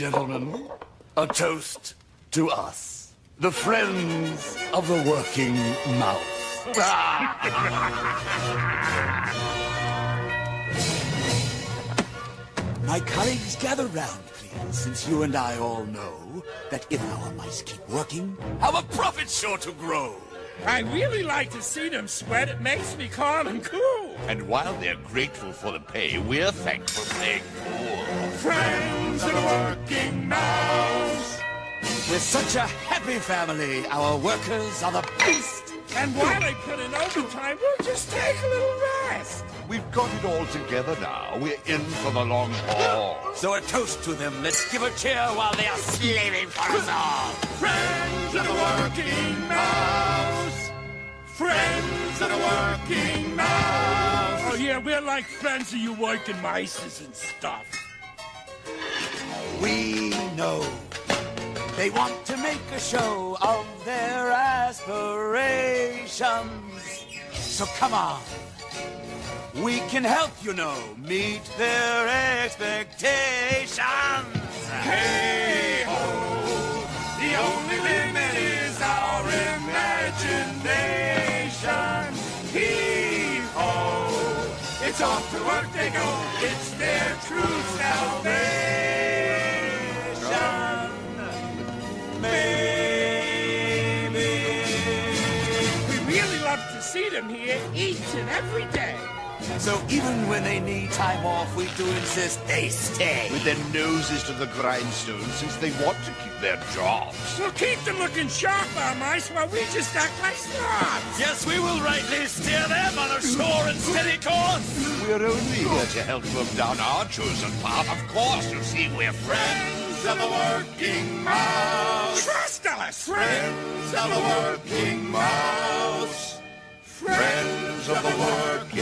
gentlemen, a toast to us, the friends of the working mouse. My colleagues, gather round, please, since you and I all know that if our mice keep working, our profit's sure to grow. I really like to see them sweat. It makes me calm and cool. And while they're grateful for the pay, we're thankful they're cool. Friends of the working mouse. We're such a happy family. Our workers are the best. And while they put in overtime, we'll just take a little rest. We've got it all together now. We're in for the long haul. So a toast to them. Let's give a cheer while they are slaving for us all. Friends of the working mouse. Friends of the working mouse. Oh yeah, we're like friends of you working mices and stuff. We know they want to make a show of their aspirations. So come on. We can help, you know, meet their expectations. Hey ho, the only limit is our imagination. Heave ho, it's off to work they go. It's their true salvation. Really love to see them here each and every day. So even when they need time off, we do insist they stay. With their noses to the grindstone since they want to keep their jobs. We'll keep them looking sharp, our mice, while we just act like snobs. Yes, we will rightly steer them on a sure and steady course. We're only here to help them down our chosen path. Of course, you see, we're friends of the working mouse. Trust us! Friends of the working mouse. The working.